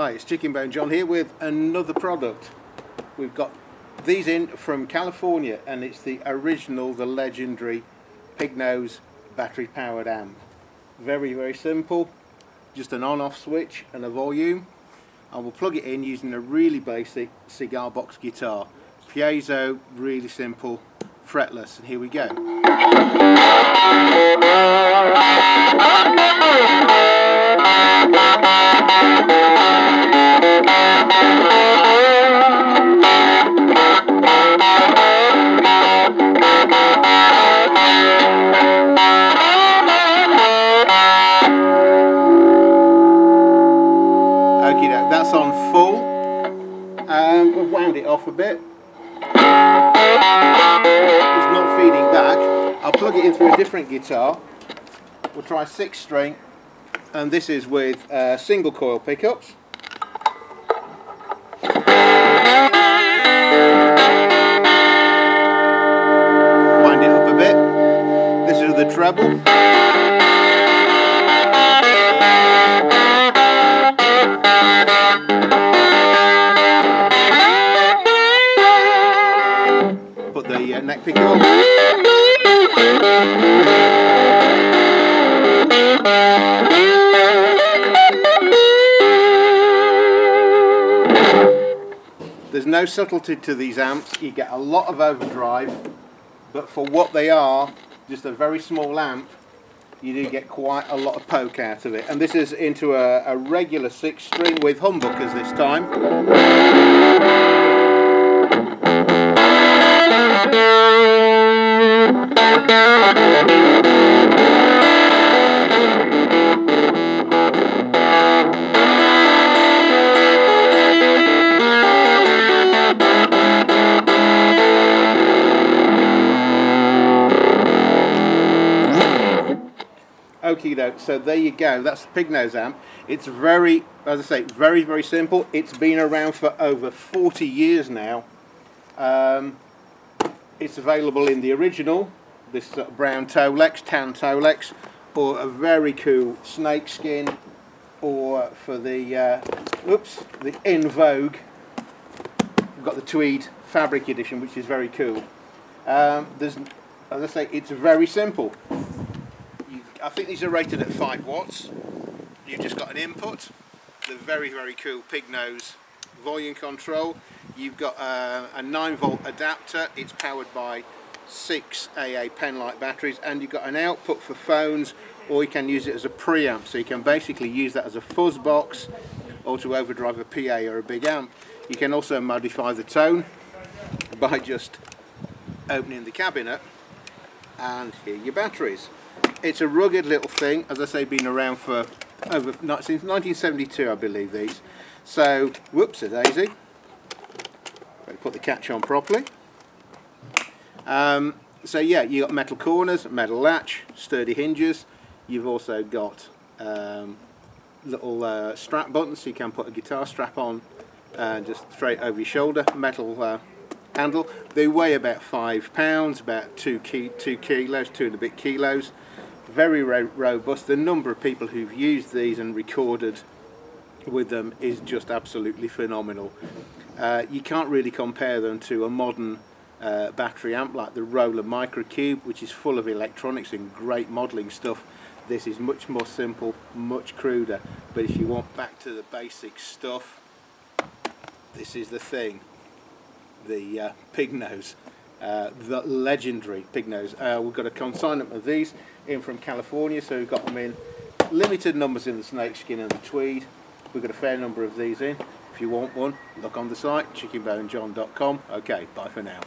Hi, it's Chickenbone John here with another product. We've got these in from California and it's the original, the legendary Pignose battery powered amp. Very, very simple. Just an on-off switch and a volume. I will plug it in using a really basic cigar box guitar. Piezo, really simple, fretless. And here we go. It's not feeding back. I'll plug it into a different guitar. We'll try six string, and this is with uh, single coil pickups. Wind it up a bit. This is the treble. There's no subtlety to these amps. You get a lot of overdrive, but for what they are, just a very small amp, you do get quite a lot of poke out of it. And this is into a, a regular six string with humbuckers this time. Okie doke, so there you go, that's the Pignose amp. It's very, as I say, very, very simple. It's been around for over 40 years now. Um, it's available in the original, this sort of brown Tolex, tan Tolex, or a very cool snake skin, or for the, uh, oops, the in vogue, we've got the tweed fabric edition, which is very cool. Um, there's, as I say, it's very simple. You, I think these are rated at 5 watts. You've just got an input, the very, very cool Pignose volume control. You've got uh, a 9 volt adapter, it's powered by six AA Penlight batteries, and you've got an output for phones, or you can use it as a preamp, so you can basically use that as a fuzz box or to overdrive a PA or a big amp. You can also modify the tone by just opening the cabinet and here your batteries. It's a rugged little thing, as I say, been around for over since 1972, I believe these. So, whoops, a daisy. Better put the catch on properly. Um, so yeah, you got metal corners, metal latch, sturdy hinges. You've also got um, little uh, strap buttons, so you can put a guitar strap on and just straight over your shoulder. Metal uh, handle. They weigh about five pounds, about two, ki two kilos, two and a bit kilos. Very ro robust. The number of people who've used these and recorded with them is just absolutely phenomenal. Uh, you can't really compare them to a modern uh, battery amp like the Roland Microcube, which is full of electronics and great modelling stuff. This is much more simple, much cruder. But if you want back to the basic stuff, this is the thing the uh, Pignose, uh, the legendary Pignose. Uh, we've got a consignment of these in from California, so we've got them in limited numbers in the snakeskin and the tweed. We've got a fair number of these in. If you want one, look on the site, chickenbonejohn.com. Okay, bye for now.